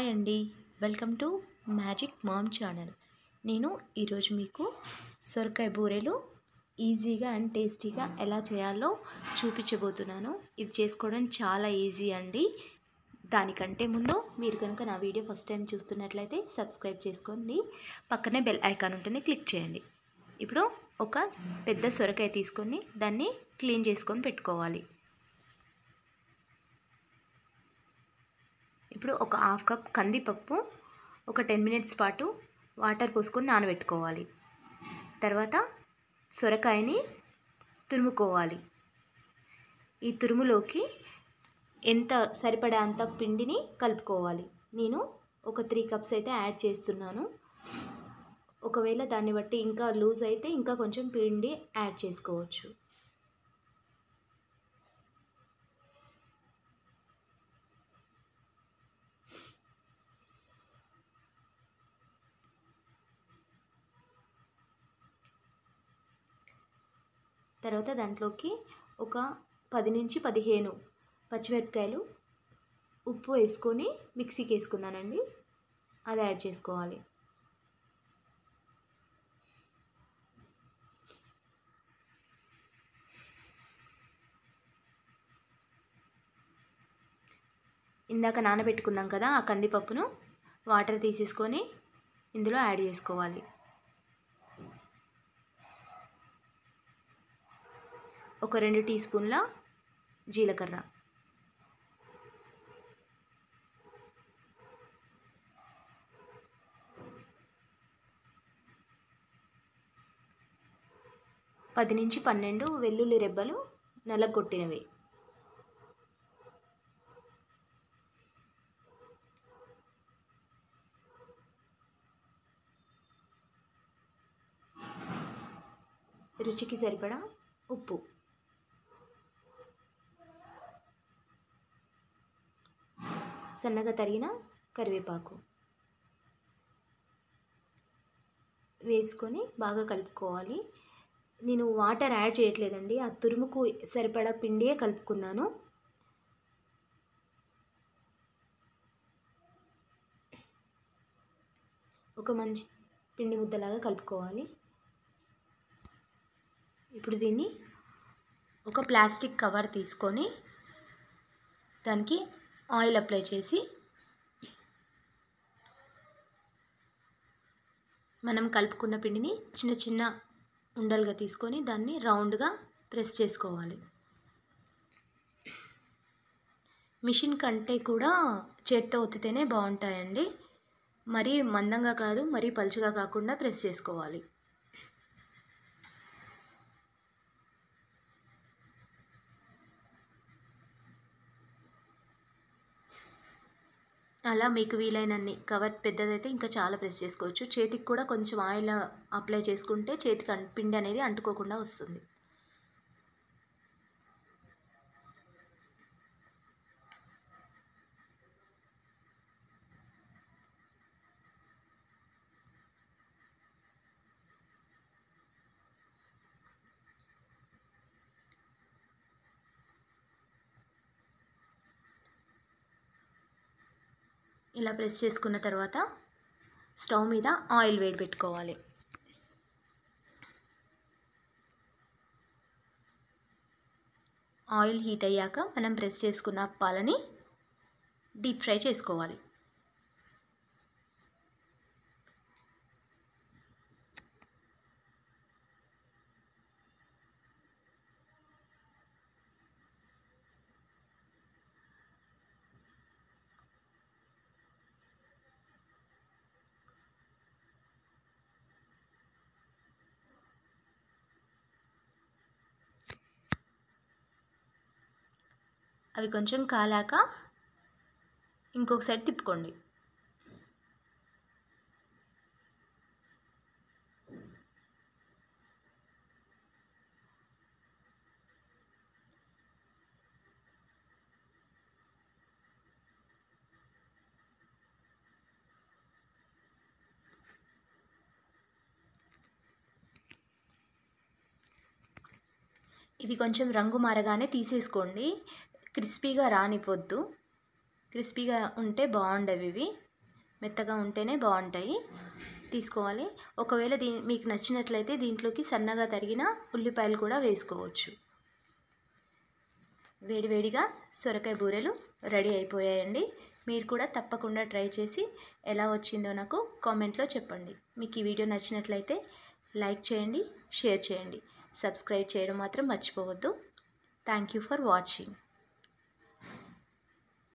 Hi అండి. Welcome to magic mom channel. నేను ఈరోజు మీకు సొరకాయ బూరెలు ఈజీగా అండ్ టేస్టీగా ఎలా చేయాలో చూపించబోతున్నాను. ఇది చేసుకోవడం చాలా ఈజీ అండి. దానికంటే ముందు మీరు కనుక నా వీడియో ఫస్ట్ టైం చూస్తున్నట్లయితే సబ్స్క్రైబ్ చేసుకోండి. పక్కనే బెల్ ఐకాన్ ఉంటుంది క్లిక్ చేయండి. ఇప్పుడు ఒక పెద్ద సొరకాయ తీసుకొని దాన్ని క్లీన్ చేసుకొని పెట్టుకోవాలి. ఇప్పుడు ఒక హాఫ్ కప్ కందిపప్పు ఒక టెన్ మినిట్స్ పాటు వాటర్ పోసుకొని నానబెట్టుకోవాలి. తర్వాత సొరకాయని తురుముకోవాలి. ఈ తురుములోకి ఎంత సరిపడా అంత పిండిని కలుపుకోవాలి. నేను ఒక త్రీ కప్స్ అయితే యాడ్ చేస్తున్నాను. ఒకవేళ దాన్ని బట్టి ఇంకా లూజ్ అయితే ఇంకా కొంచెం పిండి యాడ్ చేసుకోవచ్చు. తర్వాత దాంట్లోకి ఒక పది నుంచి పదిహేను పచ్చిమిరపకాయలు ఉప్పు వేసుకొని మిక్సీకి వేసుకున్నానండి. అది యాడ్ చేసుకోవాలి. ఇందాక నానబెట్టుకున్నాం కదా ఆ కందిపప్పును వాటర్ తీసేసుకొని ఇందులో యాడ్ చేసుకోవాలి. ఒక రెండు టీ స్పూన్ల జీలకర్ర. పది నుంచి పన్నెండు వెల్లుల్లి రెబ్బలు నలగొట్టినవి. రుచికి సరిపడా ఉప్పు. సన్నగా తరిగిన కరివేపాకు వేసుకొని బాగా కలుపుకోవాలి. నేను వాటర్ యాడ్ చేయట్లేదండి. ఆ తురుముకు సరిపడా పిండియే కలుపుకున్నాను. ఒక మంచి పిండి ముద్దలాగా కలుపుకోవాలి. ఇప్పుడు దీన్ని ఒక ప్లాస్టిక్ కవర్ తీసుకొని దానికి ఆయిల్ అప్లై చేసి మనం కలుపుకున్న పిండిని చిన్న చిన్న ఉండలుగా తీసుకొని దాన్ని రౌండ్గా ప్రెస్ చేసుకోవాలి. మిషన్ కంటే కూడా చేత్తో ఒత్తితేనే బాగుంటాయండి. మరీ మందంగా కాదు మరీ పలుచగా కాకుండా ప్రెస్ చేసుకోవాలి. అలా మీకు వీలైనన్ని కవర్ పెద్దదైతే ఇంకా చాలా ప్రెస్ చేసుకోవచ్చు. చేతికి కూడా కొంచెం ఆయిల్ అప్లై చేసుకుంటే చేతికి పిండి అనేది అంటుకోకుండా వస్తుంది. ఇలా ప్రెస్ చేసుకున్న తర్వాత స్టవ్ మీద ఆయిల్ వేడి పెట్టుకోవాలి. ఆయిల్ హీట్ అయ్యాక మనం ప్రెస్ చేసుకున్న పాలని డీప్ ఫ్రై చేసుకోవాలి. అవి కొంచెం కాలాక ఇంకొక సైడ్ తిప్పుకోండి. ఇవి కొంచెం రంగు మారగానే తీసేసుకోండి. క్రిస్పీగా రానిపోద్దు క్రిస్పీగా ఉంటే బాగుండవి ఇవి. మెత్తగా ఉంటేనే బాగుంటాయి తీసుకోవాలి. ఒకవేళ దీ మీకు నచ్చినట్లయితే దీంట్లోకి సన్నగా తరిగిన ఉల్లిపాయలు కూడా వేసుకోవచ్చు. వేడివేడిగా సొరకాయ బూరెలు రెడీ అయిపోయాయండి. మీరు కూడా తప్పకుండా ట్రై చేసి ఎలా వచ్చిందో నాకు కామెంట్లో చెప్పండి. మీకు ఈ వీడియో నచ్చినట్లయితే లైక్ చేయండి షేర్ చేయండి. సబ్స్క్రైబ్ చేయడం మాత్రం మర్చిపోవద్దు. Thank you for watching.